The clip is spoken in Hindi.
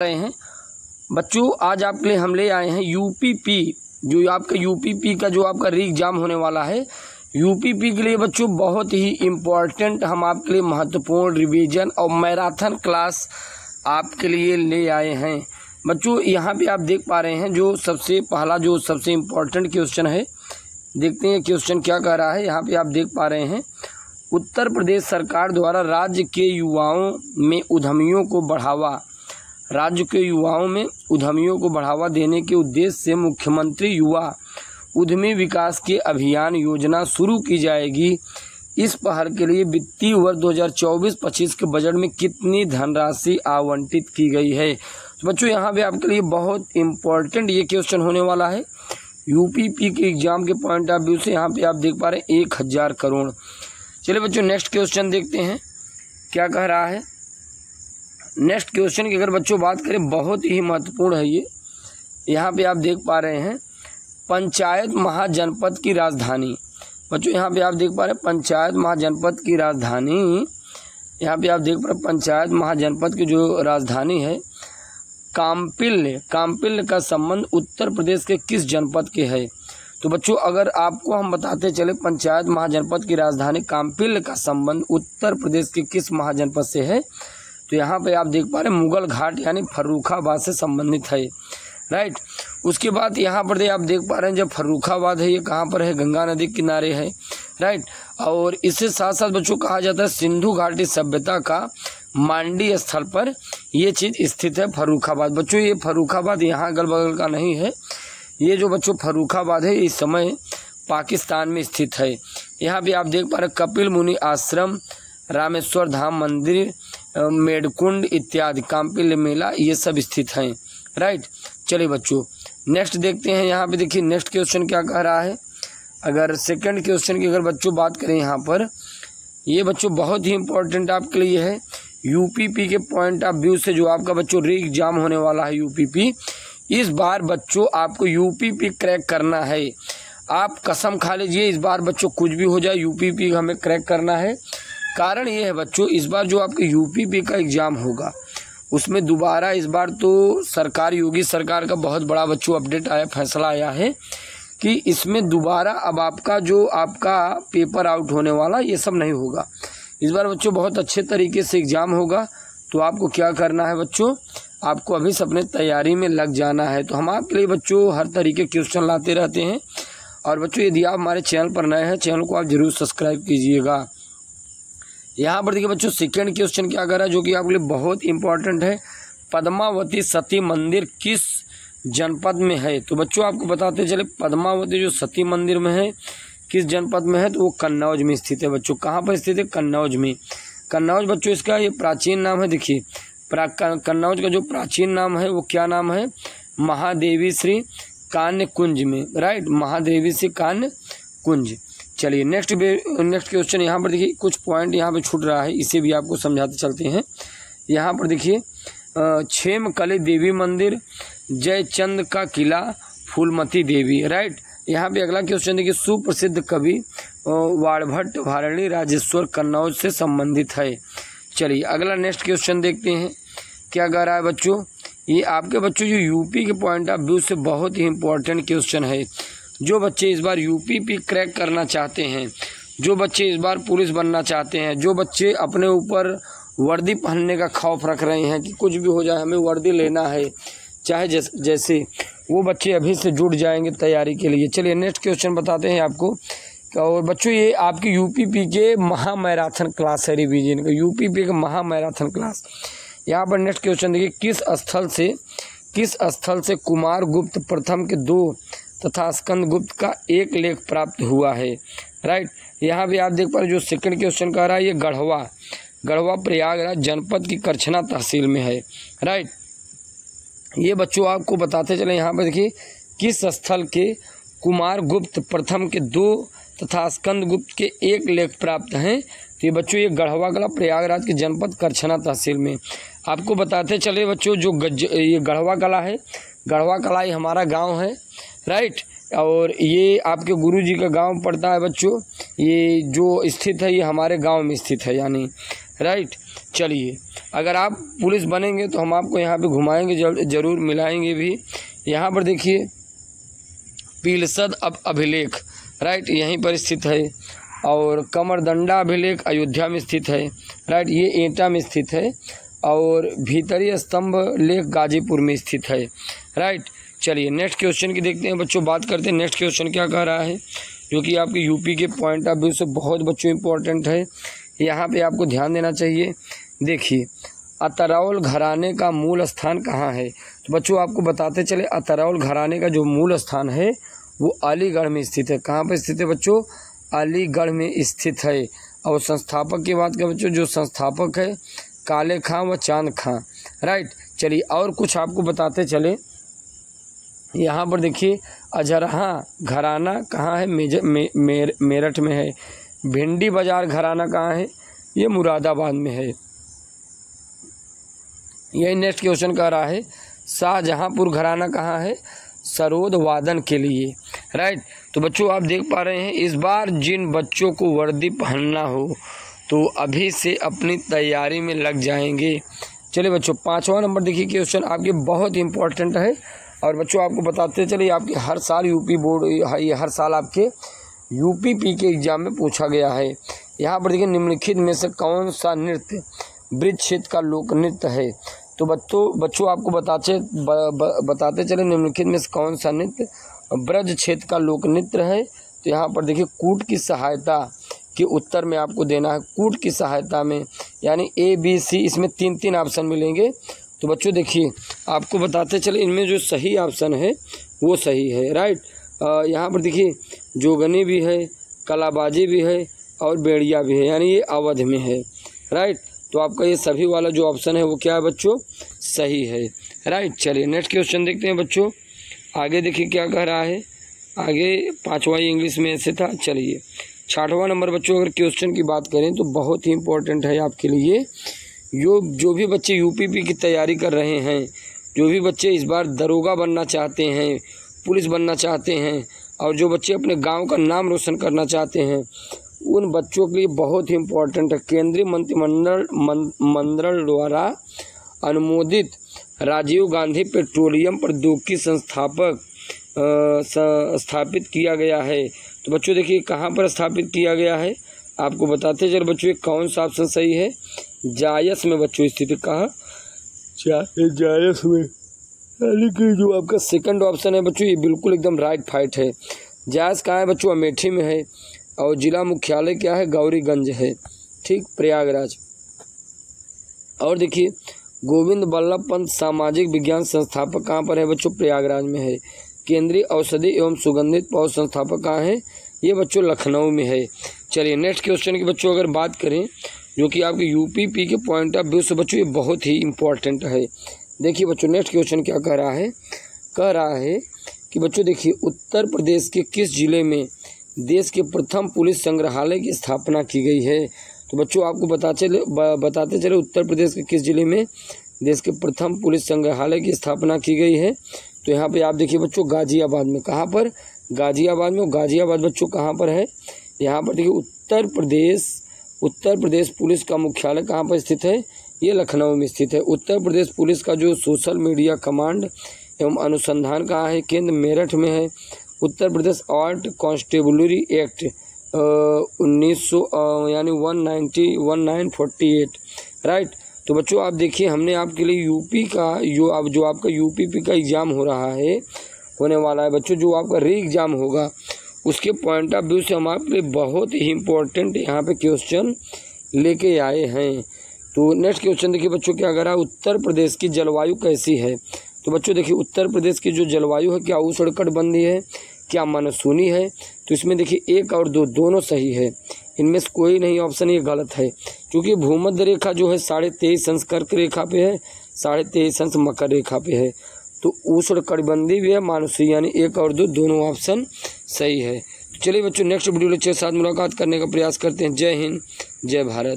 रहे हैं। बच्चों, आज आपके लिए हम ले आए हैं यूपीपी जो आपका यूपीपी का जो आपका री एग्ज़ाम होने वाला है। यूपीपी के लिए बच्चों, बहुत ही इम्पोर्टेंट हम आपके लिए महत्वपूर्ण रिवीजन और मैराथन क्लास आपके लिए ले आए हैं। बच्चों, यहाँ पे आप देख पा रहे हैं जो सबसे पहला, जो सबसे इम्पोर्टेंट क्वेश्चन है। देखते हैं क्वेश्चन क्या कह रहा है। यहाँ पे आप देख पा रहे हैं, उत्तर प्रदेश सरकार द्वारा राज्य के युवाओं में उद्यमियों को बढ़ावा राज्य के युवाओं में उद्यमियों को बढ़ावा देने के उद्देश्य से मुख्यमंत्री युवा उद्यमी विकास के अभियान योजना शुरू की जाएगी। इस पहल के लिए वित्तीय वर्ष 2024-25 के बजट में कितनी धनराशि आवंटित की गई है? तो बच्चों, यहाँ पे आपके लिए बहुत इम्पोर्टेंट ये क्वेश्चन होने वाला है। यूपीपी के एग्ज़ाम के पॉइंट ऑफ़ व्यू से यहाँ पे आप देख पा रहे हैं एक हज़ार करोड़। चलिए बच्चों नेक्स्ट क्वेश्चन देखते हैं। क्या कह रहा है? नेक्स्ट क्वेश्चन की अगर बच्चों बात करें, बहुत ही महत्वपूर्ण है ये। यहाँ पे आप देख पा रहे हैं, पंचायत महाजनपद की राजधानी। बच्चों, यहाँ पे आप देख पा रहे हैं, पंचायत महाजनपद की राजधानी। यहाँ पे आप देख पा रहे पंचायत महाजनपद की जो राजधानी है, काम्पिल्य। काम्पिल्य का संबंध उत्तर प्रदेश के किस जनपद के है? तो बच्चों, अगर आपको हम बताते चले, पंचायत महाजनपद की राजधानी काम्पिल्य का संबंध उत्तर प्रदेश के किस महाजनपद से है तो यहाँ पे आप देख पा रहे हैं, मुगल घाट यानी फर्रुखाबाद से संबंधित है। राइट उसके बाद यहाँ पर आप देख पा रहे हैं, जब फर्रुखाबाद है, ये कहाँ पर है? गंगा नदी किनारे है। राइट और इससे साथ साथ बच्चों, कहा जाता है, सिंधु घाटी सभ्यता का मांडी स्थल पर ये चीज़ स्थित है, फर्रुखाबाद। बच्चों, ये फर्रुखाबाद यहाँ अगल बगल का नहीं है। ये जो बच्चों, फर्रुखाबाद है, इस समय पाकिस्तान में स्थित है। यहाँ भी आप देख पा रहे कपिल मुनि आश्रम, रामेश्वर धाम मंदिर मेडकुंड इत्यादि काम्पिल मेला, ये सब स्थित हैं। राइट चलिए बच्चों नेक्स्ट देखते हैं। यहाँ पे देखिए नेक्स्ट क्वेश्चन क्या कह रहा है? अगर सेकंड क्वेश्चन की अगर बच्चों बात करें यहाँ पर, ये बच्चों बहुत ही इंपॉर्टेंट आपके लिए है। यूपीपी के पॉइंट ऑफ़ व्यू से जो आपका बच्चों री एग्ज़ाम होने वाला है यूपीपी इस बार बच्चों आपको यूपीपी क्रैक करना है। आप कसम खा लीजिए, इस बार बच्चों कुछ भी हो जाए यूपीपी हमें क्रैक करना है। कारण ये है बच्चों, इस बार जो आपके यूपीपी का एग्ज़ाम होगा, उसमें दोबारा इस बार तो सरकार, योगी सरकार का बहुत बड़ा बच्चों अपडेट आया, फैसला आया है कि इसमें दोबारा अब आपका जो आपका पेपर आउट होने वाला, ये सब नहीं होगा। इस बार बच्चों बहुत अच्छे तरीके से एग्ज़ाम होगा तो आपको क्या करना है बच्चों? आपको अभी से अपने तैयारी में लग जाना है। तो हम आपके लिए बच्चों हर तरीके क्वेश्चन लाते रहते हैं। और बच्चों, यदि आप हमारे चैनल पर नए हैं, चैनल को आप ज़रूर सब्सक्राइब कीजिएगा। यहाँ पर देखिए बच्चों सेकेंड क्वेश्चन क्या कर रहा है, जो कि आपके लिए बहुत इंपॉर्टेंट है। पद्मावती सती मंदिर किस जनपद में है? तो बच्चों, आपको बताते चले, पद्मावती जो सती मंदिर में है, किस जनपद में है तो वो कन्नौज में स्थित है। बच्चों, कहाँ पर स्थित है? कन्नौज में। कन्नौज बच्चों, इसका ये प्राचीन नाम है, देखिए कन्नौज का जो प्राचीन नाम है, वो क्या नाम है? महादेवी श्री कान्य कुंज में राइट महादेवी श्री कान्य कुंज चलिए नेक्स्ट नेक्स्ट क्वेश्चन यहाँ पर देखिए, कुछ पॉइंट यहाँ पर छूट रहा है, इसे भी आपको समझाते चलते हैं। यहाँ पर देखिए छेम कली देवी मंदिर जयचंद का किला, फूलमती देवी राइट यहाँ पे अगला क्वेश्चन देखिए, सुप्रसिद्ध कवि वाड़भट्ट भारणी राजेश्वर कन्नौज से संबंधित है। चलिए, अगला नेक्स्ट क्वेश्चन देखते हैं। क्या कह रहा है बच्चों? ये आपके बच्चों, जो यूपी के पॉइंट ऑफ़ व्यू से बहुत ही इंपॉर्टेंट क्वेश्चन है। जो बच्चे इस बार यूपीपी क्रैक करना चाहते हैं, जो बच्चे इस बार पुलिस बनना चाहते हैं, जो बच्चे अपने ऊपर वर्दी पहनने का खौफ रख रहे हैं कि कुछ भी हो जाए, हमें वर्दी लेना है, चाहे जैसे वो बच्चे अभी से जुड़ जाएँगे तैयारी के लिए। चलिए नेक्स्ट क्वेश्चन बताते हैं आपको। और बच्चों, ये आपकी यूपीपी के महा मैराथन क्लास है रिवीजन का यूपीपी का महा मैराथन क्लास यहाँ पर नेक्स्ट क्वेश्चन देखिए, किस स्थल से, किस स्थल से कुमार गुप्त प्रथम के दो तथा स्कंदगुप्त का एक लेख प्राप्त हुआ है। राइट यहाँ भी आप देख पा रहे जो सेकंड क्वेश्चन कह रहा है, ये गढ़वा। गढ़वा प्रयागराज जनपद की करछना तहसील में है। राइट ये बच्चों आपको बताते चले यहाँ पर देखिए, किस स्थल के कुमार गुप्त प्रथम के दो तथा स्कंद गुप्त के एक लेख प्राप्त हैं। तो ये बच्चों, ये गढ़वा कला प्रयागराज के जनपद करछना तहसील में। आपको बताते चले बच्चों, जो गज, ये गढ़वा कला है। गढ़वा कला ये हमारा गाँव है। राइट और ये आपके गुरु जी का गाँव पड़ता है बच्चों। ये जो स्थित है, ये हमारे गाँव में स्थित है, यानी। राइट चलिए। अगर आप पुलिस बनेंगे तो हम आपको यहाँ पे घुमाएँगे ज़रूर मिलाएँगे भी। यहाँ पर देखिए, पीलसद अब अभिलेख। राइट यहीं पर स्थित है। और कमरदंडा अभिलेख अयोध्या में स्थित है। राइट ये एटा में स्थित है। और भीतरी स्तंभ लेख गाजीपुर में स्थित है। राइट चलिए नेक्स्ट क्वेश्चन की देखते हैं बच्चों, बात करते हैं नेक्स्ट क्वेश्चन क्या कह रहा है, जो कि आपके यूपी के पॉइंट ऑफ़ व्यू से बहुत बच्चों इंपॉर्टेंट है। यहाँ पे आपको ध्यान देना चाहिए। देखिए, अतरौल घराने का मूल स्थान कहाँ है? तो बच्चों, आपको बताते चले, अतरौल घराने का जो मूल स्थान है, वो अलीगढ़ में स्थित है। कहाँ पर स्थित है बच्चों? अलीगढ़ में स्थित है। और संस्थापक की बात करें बच्चों, जो संस्थापक है, काले खां व चाँद खां। राइट चलिए, और कुछ आपको बताते चले। यहाँ पर देखिए अजरहा घराना कहाँ है? मेज मे, मेर, मेरठ में है। भिंडी बाज़ार घराना कहाँ है? ये मुरादाबाद में है। यही नेक्स्ट क्वेश्चन कह रहा है शाहजहाँपुर घराना कहाँ है? सरोद वादन के लिए। राइट तो बच्चों आप देख पा रहे हैं इस बार जिन बच्चों को वर्दी पहनना हो तो अभी से अपनी तैयारी में लग जाएँगे। चलिए बच्चों पाँचवा नंबर देखिए क्वेश्चन आपके बहुत इंपॉर्टेंट है। और बच्चों आपको बताते चलिए आपके हर साल यूपी बोर्ड ये हर साल आपके यूपी पी के एग्ज़ाम में पूछा गया है। यहाँ पर देखिए निम्नलिखित में से कौन सा नृत्य ब्रिज क्षेत्र का लोक नृत्य है? तो बच्चों बच्चों आपको बताते ब, ब, बताते चले निम्नलिखित में से कौन सा नृत्य ब्रज क्षेत्र का लोक नृत्य है? तो यहाँ पर देखिए कूट की सहायता के उत्तर में आपको देना है। कूट की सहायता में यानी ए बी सी इसमें तीन तीन ऑप्शन मिलेंगे। तो बच्चों देखिए, आपको बताते चले, इनमें जो सही ऑप्शन है, वो सही है राइट यहाँ पर देखिए, जोगनी भी है, कलाबाजी भी है और बेड़िया भी है, यानी ये अवध में है राइट तो आपका ये सभी वाला जो ऑप्शन है, वो क्या है बच्चों? सही है राइट चलिए नेक्स्ट क्वेश्चन देखते हैं बच्चों। आगे देखिए क्या कह रहा है। आगे पाँचवा इंग्लिश में ऐसे था, चलिए। छठवा नंबर बच्चों, अगर क्वेश्चन की बात करें तो बहुत ही इंपॉर्टेंट है आपके लिए। जो जो भी बच्चे यूपीपी की तैयारी कर रहे हैं, जो भी बच्चे इस बार दरोगा बनना चाहते हैं, पुलिस बनना चाहते हैं, और जो बच्चे अपने गाँव का नाम रोशन करना चाहते हैं, उन बच्चों के लिए बहुत ही इम्पोर्टेंट है। केंद्रीय मंत्रिमंडल मंडल द्वारा अनुमोदित राजीव गांधी पेट्रोलियम प्रौद्योगिकी संस्थापक स्थापित किया गया है। तो बच्चों देखिए, कहाँ पर स्थापित किया गया है? आपको बताते चल बच्चों कौन सा ऑप्शन सही है? जायस में बच्चों स्थिति कहा? जायस में। यानी कि जो आपका सेकंड ऑप्शन है बच्चों, ये बिल्कुल एकदम राइट फाइट है। जायस कहाँ है बच्चों? अमेठी में है। और जिला मुख्यालय क्या है? गौरीगंज है। ठीक, प्रयागराज। और देखिए, गोविंद बल्लभ पंत सामाजिक विज्ञान संस्थापक कहाँ पर है बच्चों? प्रयागराज में है। केंद्रीय औषधि एवं सुगंधित पौध संस्थापक कहाँ है? ये बच्चों लखनऊ में है। चलिए नेक्स्ट क्वेश्चन की बच्चों, अगर बात करें जो कि आपके यूपीपी के पॉइंट ऑफ़ व्यू से बच्चों, ये बहुत ही इंपॉर्टेंट है। देखिए बच्चों नेक्स्ट क्वेश्चन क्या कह रहा है? कह रहा है कि बच्चों, देखिए, उत्तर प्रदेश के किस ज़िले में देश के प्रथम पुलिस संग्रहालय की स्थापना की गई है? तो बच्चों, आपको बता चले बताते चले उत्तर प्रदेश के किस ज़िले में देश के प्रथम पुलिस संग्रहालय की स्थापना की गई है? तो यहाँ पे आप देखिए बच्चों, गाजियाबाद में। कहाँ पर? गाजियाबाद में। गाजियाबाद बच्चों, कहाँ पर है? यहाँ पर देखिए उत्तर प्रदेश उत्तर प्रदेश पुलिस का मुख्यालय कहाँ पर स्थित है? ये लखनऊ में स्थित है। उत्तर प्रदेश पुलिस का जो सोशल मीडिया कमांड एवं अनुसंधान कहाँ है? केंद्र मेरठ में है। Uttar Pradesh armed constabulary act उन्नीस सौ यानी one ninety, one nine forty eight. Right तो बच्चों आप देखिए, हमने आपके लिए यूपी का, जो अब जो आपका यूपीपी का एग्ज़ाम हो रहा है, होने वाला है। बच्चों, जो आपका री एग्ज़ाम होगा उसके पॉइंट ऑफ़ व्यू से हम आपके बहुत ही इम्पोर्टेंट यहाँ पे क्वेश्चन लेके आए हैं। तो नेक्स्ट क्वेश्चन देखिए बच्चों क्या रहा है उत्तर प्रदेश की जलवायु कैसी है? तो बच्चों देखिए, उत्तर प्रदेश की जो जलवायु है, क्या उष्णकटिबंधीय है, क्या मानसूनी है? तो इसमें देखिए, एक और दो, दोनों सही है। इनमें से कोई नहीं ऑप्शन ये गलत है। क्योंकि भूमध्य रेखा जो है, साढ़े तेईस अंश कर्क रेखा पे है, साढ़े तेईस अंश मकर रेखा पे है। तो उष्ण कटिबंधी भी है मानसूनी यानी एक और दो, दोनों ऑप्शन सही है। तो चलिए बच्चों नेक्स्ट वीडियो लेक्चर के साथ मुलाकात करने का प्रयास करते हैं। जय हिंद, जय भारत।